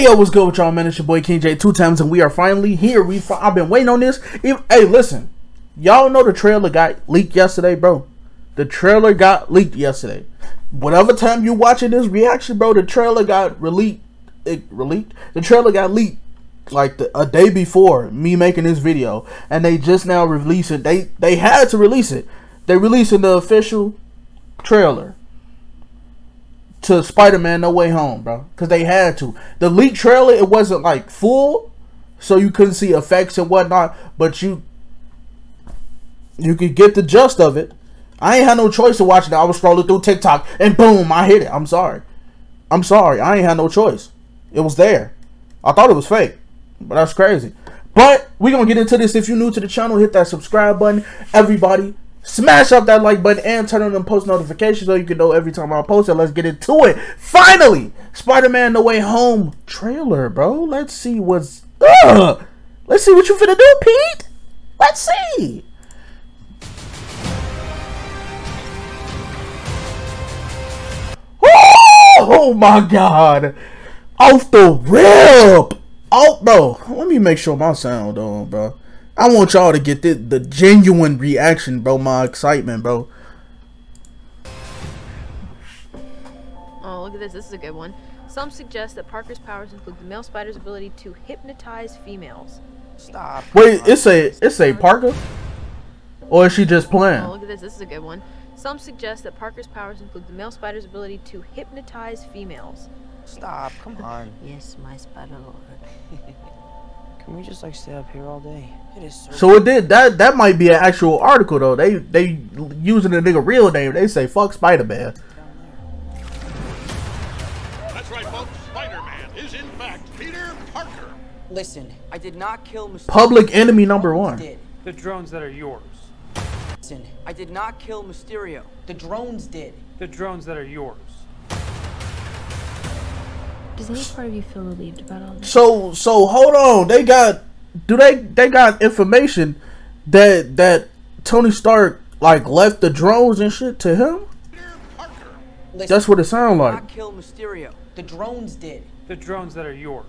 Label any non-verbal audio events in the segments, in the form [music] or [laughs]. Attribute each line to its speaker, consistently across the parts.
Speaker 1: Yo, what's good with y'all, man? It's your boy King J two times, and we are finally here. We fi- I've been waiting on this. If, hey, listen, y'all know the trailer got leaked yesterday, bro. The trailer got leaked yesterday. Whatever time you watching this reaction, bro, the trailer got released. It released. The trailer got leaked like the, a day before me making this video, and they just now released it. They they had to release it. They releasing the official trailer to Spider-Man No Way Home, bro, because they had to. The leak trailer it wasn't like full, so you couldn't see effects and whatnot, but you you could get the gist of it. I ain't had no choice to watch it. I was scrolling through TikTok and boom, I hit it. I'm sorry. I'm sorry. I ain't had no choice. It was there. I thought it was fake, but that's crazy. But we gonna get into this. If you're new to the channel, hit that subscribe button. Everybody, Smash up that like button and turn on the post notifications so you can know every time I post it. Let's get into it. Finally, Spider-Man No Way Home trailer, bro. Let's see what's. Let's see what you finna do, Pete. Let's see. Oh my god. Off the rip. Oh, bro. Let me make sure my sound on, bro. I want y'all to get the, the genuine reaction, bro. My excitement, bro.
Speaker 2: Oh, look at this. This is a good one. Some suggest that Parker's powers include the male spider's ability to hypnotize females.
Speaker 3: Stop.
Speaker 1: Wait, it's a it's a Parker, or is she just playing?
Speaker 2: Oh, look at this. This is a good one. Some suggest that Parker's powers include the male spider's ability to hypnotize females.
Speaker 3: Stop. Come on.
Speaker 4: Yes, my spider lord. [laughs]
Speaker 3: Can we just like stay up here all day? It is so.
Speaker 1: So it did that. That might be an actual article though. They they using the nigga real name. They say fuck Spider Man.
Speaker 5: That's right, folks. Spider-Man is in fact Peter Parker.
Speaker 3: Listen, I did not kill Mysterio.
Speaker 1: Public enemy number one.
Speaker 3: Did.
Speaker 6: The drones that are yours.
Speaker 3: Listen, I did not kill Mysterio. The drones did.
Speaker 6: The drones that are yours.
Speaker 4: Does any part of you feel relieved about all this?
Speaker 1: So so hold on. They got do they they got information that that Tony Stark like left the drones and shit to him?
Speaker 3: Listen,
Speaker 1: That's what it sound like.
Speaker 3: did not kill Mysterio. The drones did.
Speaker 6: The drones that are yours.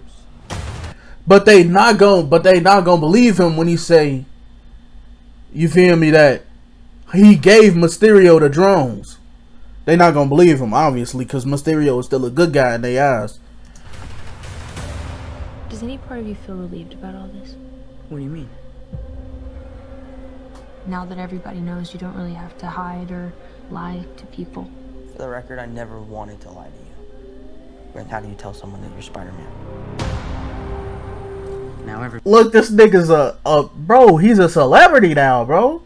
Speaker 1: But they not going but they not gonna believe him when he say you feel me that he gave Mysterio the drones. They not gonna believe him obviously because Mysterio is still a good guy in their eyes.
Speaker 4: Does any part of you feel relieved about all this?
Speaker 3: What do you mean?
Speaker 4: Now that everybody knows you don't really have to hide or lie to people.
Speaker 3: For the record, I never wanted to lie to you. But how do you tell someone that you're Spider-Man? Now every
Speaker 1: Look, this nigga's a, a bro. He's a celebrity now, bro.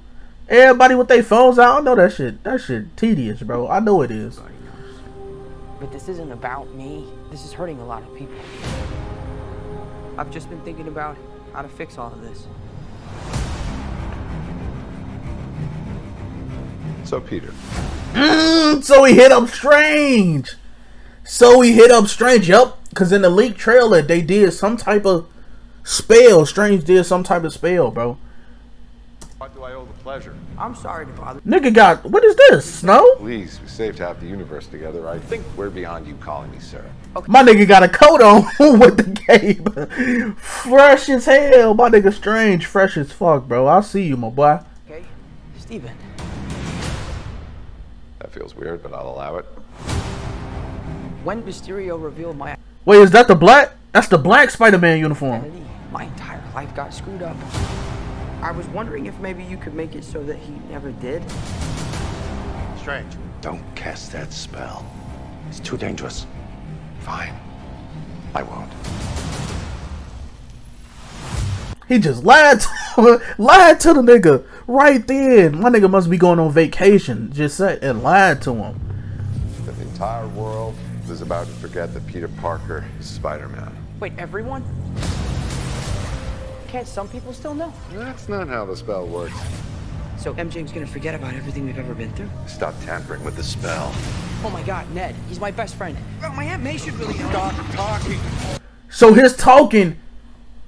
Speaker 1: Everybody with their phones out. I know that shit. That shit tedious, bro. I know it is.
Speaker 3: But this isn't about me. This is hurting a lot of people. I've just been thinking about how to fix all of this.
Speaker 7: So, Peter,
Speaker 1: Mm, so he hit up Strange. So he hit up Strange. Yup. Cause in the leak trailer they did some type of spell. Strange did some type of spell, bro.
Speaker 7: what do I owe the pleasure?
Speaker 3: I'm sorry to bother.
Speaker 1: Nigga got what is this? Snow?
Speaker 7: Please, we saved half the universe together. I think we're beyond you calling me sir.
Speaker 1: My nigga got a coat on [laughs] with the cape. fresh as hell. My nigga Strange, fresh as fuck, bro. I'll see you, my boy.
Speaker 3: Okay? Stephen.
Speaker 7: That feels weird, but I'll allow it.
Speaker 3: When Mysterio revealed my
Speaker 1: Wait, is that the black? That's the black Spider-Man uniform.
Speaker 3: my entire life got screwed up. I was wondering if maybe you could make it so that he never did.
Speaker 5: Strange.
Speaker 7: Don't cast that spell. It's too dangerous. Fine. I won't.
Speaker 1: He just lied to, [laughs] lied to the nigga right then. My nigga must be going on vacation. Just said and lied to him.
Speaker 7: The entire world is about to forget that Peter Parker is Spider-Man.
Speaker 3: Wait, everyone? Can't some people still know?
Speaker 7: That's not how the spell works.
Speaker 3: So MJ's gonna forget about everything we've ever been through?
Speaker 7: Stop tampering with the spell.
Speaker 3: Oh my god, Ned, he's my best friend. Oh, my Aunt May should really.
Speaker 7: Stop talking.
Speaker 1: So his talking,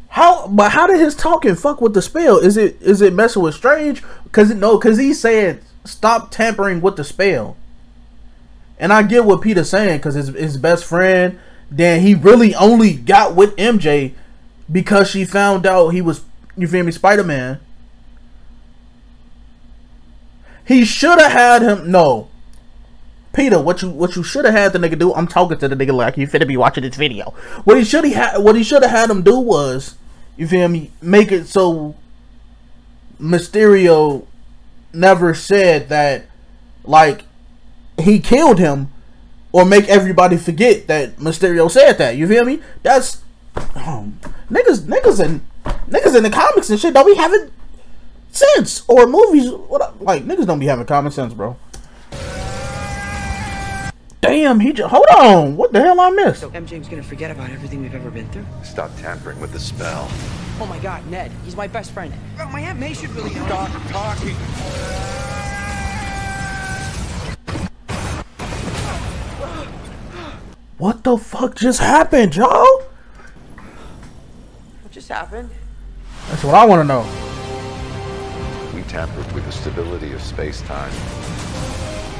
Speaker 1: how? But how did his talking fuck with the spell? Is it is it messing with Strange? Cause it no, cause he said stop tampering with the spell. And I get what Peter's saying, cause his his best friend then he really only got with MJ because she found out he was you feel me Spider Man. He should have had him no. Peter, what you what you should have had the nigga do? I'm talking to the nigga like you finna be watching this video. What he should he had what he should have had him do was, you feel me, make it so Mysterio never said that like he killed him or make everybody forget that Mysterio said that. You feel me? That's oh, niggas niggas and niggas in the comics and shit don't be having sense or movies what like niggas don't be having common sense, bro. Damn, he just hold on. What the hell I missed?
Speaker 3: So MJ's gonna forget about everything we've ever been through?
Speaker 7: Stop tampering with the spell.
Speaker 3: Oh my god, Ned, he's my best friend. Oh, my Aunt May should really know.
Speaker 7: Stop talking.
Speaker 1: What the fuck just happened, y'all?
Speaker 3: What just happened?
Speaker 1: That's what I want to know.
Speaker 7: We tampered with the stability of space-time.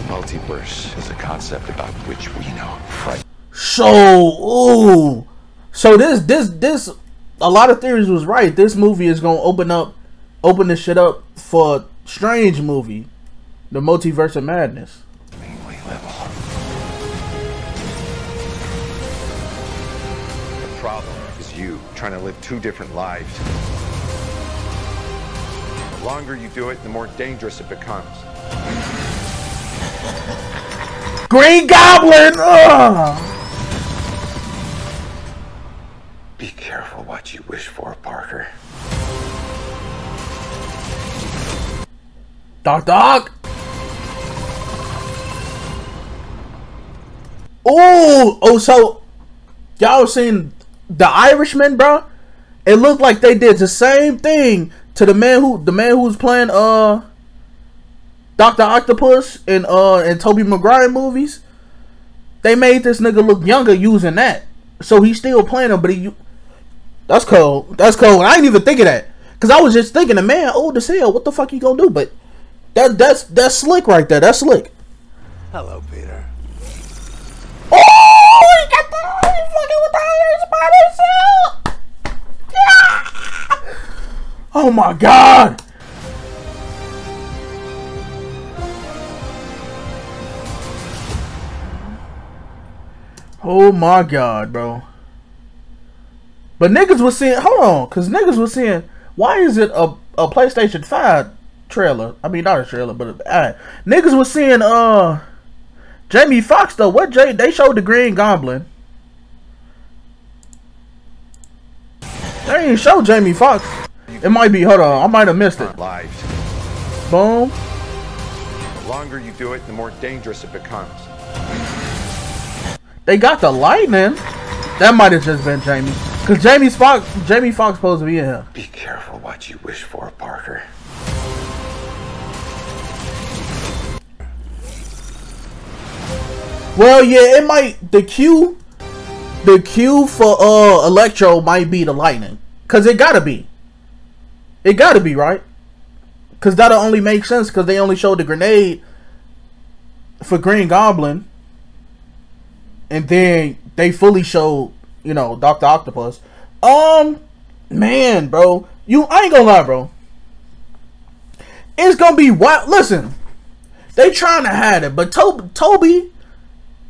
Speaker 7: Multiverse is a concept about which we know fright.
Speaker 1: So, ooh. So this this this a lot of theories was right. This movie is gonna open up open this shit up for Strange movie. The multiverse of madness.
Speaker 7: The problem is you trying to live two different lives. The longer you do it, the more dangerous it becomes.
Speaker 1: Green Goblin! Ugh!
Speaker 7: Be careful what you wish for, Parker.
Speaker 1: Doc Doc! Oh, Oh, so y'all seen the Irishman, bro? It looked like they did the same thing to the man who the man who was playing uh Doctor Octopus and uh and Tobey Maguire movies. They made this nigga look younger using that, so he's still playing him, but he. That's cold. That's cold. I ain't even think of that, cause I was just thinking, the man old as hell. What the fuck you gonna do? But that that's that's slick right there. That's slick.
Speaker 7: Hello, Peter.
Speaker 1: Oh, he got the he fucking with the Irish by himself. Yeah. Oh my god. Oh my god, bro. But niggas was seeing hold on, cause niggas was seeing why is it a, a PlayStation 5 trailer? I mean not a trailer, but a, uh, niggas was seeing uh Jamie Foxx though. What Jay they showed the Green Goblin. They ain't show Jamie Foxx. It might be hold on, I might have missed it.
Speaker 7: Lives.
Speaker 1: Boom.
Speaker 7: The longer you do it, the more dangerous it becomes.
Speaker 1: They got the lightning. That might have just been Jamie. Cause Jamie Foxx Jamie Foxx supposed to be in here.
Speaker 7: Be careful what you wish for, Parker.
Speaker 1: Well, yeah, it might. The Q, the Q for uh Electro might be the lightning, cause it gotta be. It gotta be right, cause that'll only make sense, cause they only showed the grenade for Green Goblin, and then they fully showed, you know, Doctor Octopus. Um, man, bro, you I ain't gonna lie, bro. It's gonna be what? Listen, they trying to hide it, but Tobey, Tobey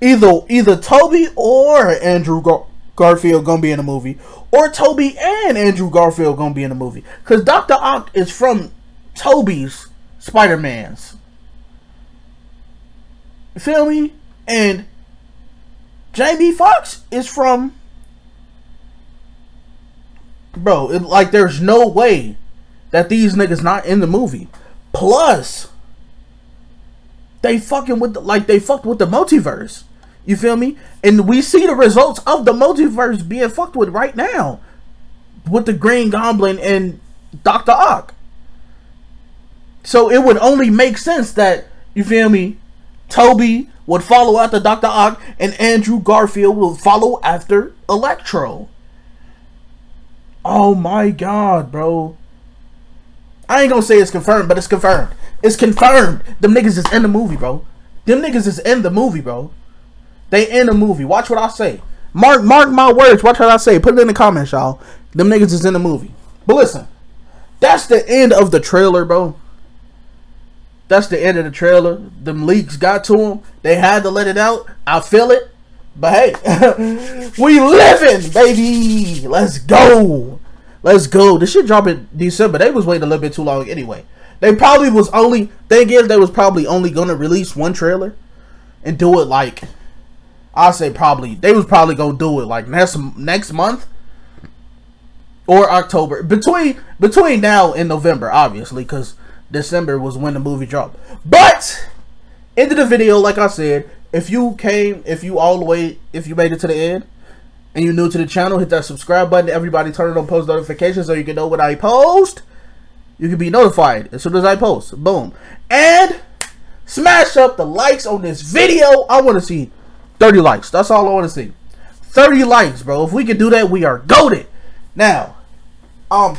Speaker 1: either either Tobey or Andrew Gar- Garfield gonna be in the movie, or Tobey and Andrew Garfield gonna be in the movie. Cause Doctor Ock is from Tobey's Spider Man's. Feel me? And Jamie Foxx is from. Bro, it, like there's no way that these niggas not in the movie. Plus, they fucking with the, like they fucked with the multiverse. You feel me? And we see the results of the multiverse being fucked with right now with the Green Goblin and Doctor Ock. So it would only make sense that you feel me. Tobey would follow after Doctor Ock, and Andrew Garfield will follow after Electro. Oh my god, bro. I ain't gonna say it's confirmed, but it's confirmed. It's confirmed. Them niggas is in the movie, bro. Them niggas is in the movie, bro. They in the movie. Watch what I say. Mark mark my words. Watch what I say. Put it in the comments, y'all. Them niggas is in the movie. But listen, that's the end of the trailer, bro. That's the end of the trailer. Them leaks got to them. They had to let it out. I feel it. But hey, [laughs] we living, baby. Let's go. Let's go. This shit drop in December. They was waiting a little bit too long anyway. They probably was only thing is they was probably only gonna release one trailer and do it like I say probably they was probably gonna do it like next next month or October between between now and November, obviously, because December was when the movie dropped. But end of the video, like I said, if you came, if you all the way, if you made it to the end, and you're new to the channel, hit that subscribe button. Everybody turn on post notifications so you can know when I post. You can be notified as soon as I post. Boom. And smash up the likes on this video. I want to see 30 likes. That's all I want to see. 30 likes, bro. If we can do that, we are goaded. Now, um,